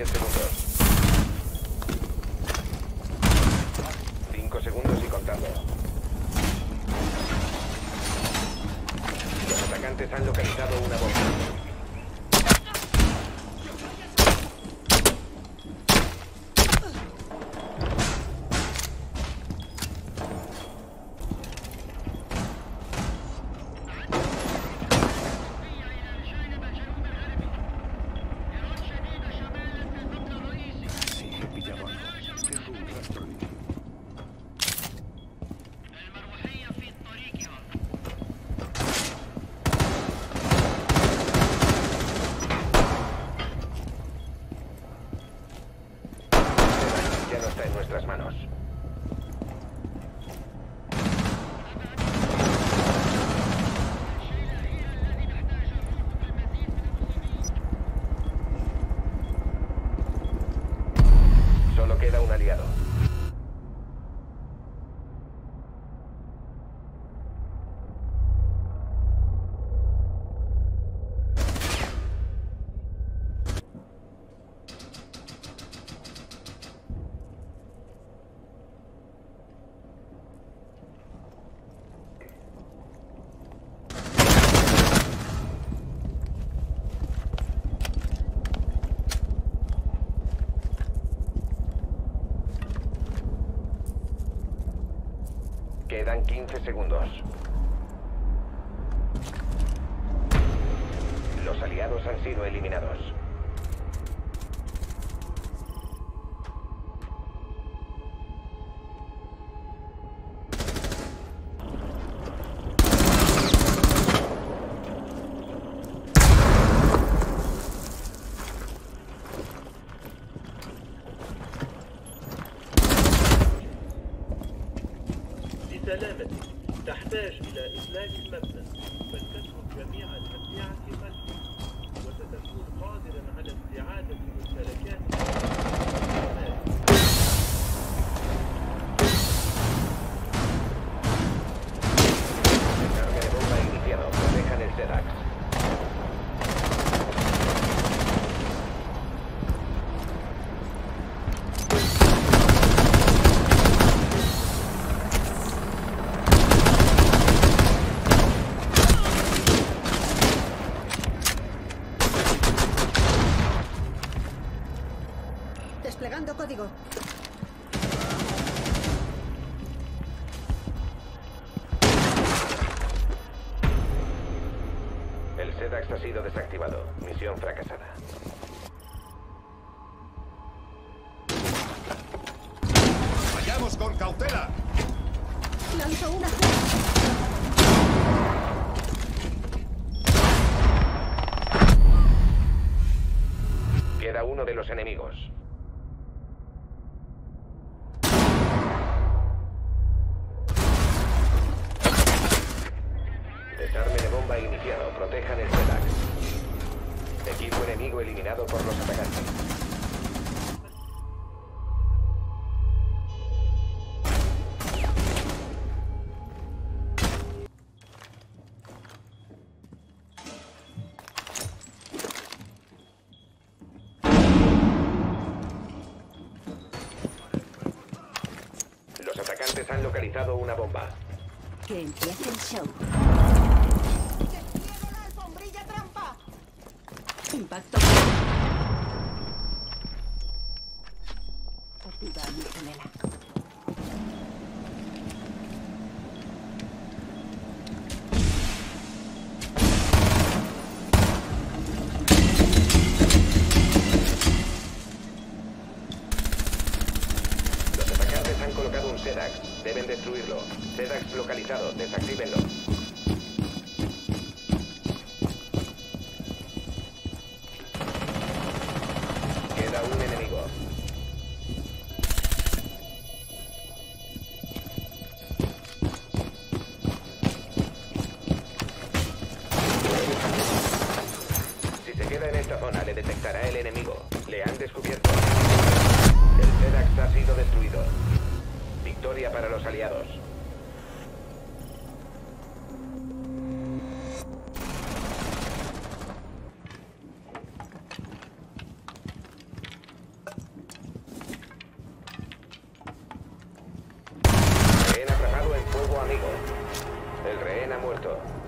10 segundos. 5 segundos y contando. Los atacantes han localizado una bomba. Solo queda un aliado. Quedan 15 segundos. Los aliados han sido eliminados. سلامتك تحتاج إلى إبلاغ المبنى فلتترك جميع الأمتعة خلفك وستكون قادرا على استعادة ممتلكاتك ha sido desactivado. Misión fracasada. ¡Vayamos con cautela! Lanzo una. Queda uno de los enemigos. Iniciado. Protejan el SEDAX. Equipo enemigo eliminado por los atacantes. Los atacantes han localizado una bomba. Que empiece el show. Impacto. Los atacantes han colocado un SEDAX. Deben destruirlo. SEDAX localizado. Desactívenlo. Queda un enemigo. Si se queda en esta zona, le detectará el enemigo. Le han descubierto. El SEDAX ha sido destruido. Victoria para los aliados. El rehén ha muerto.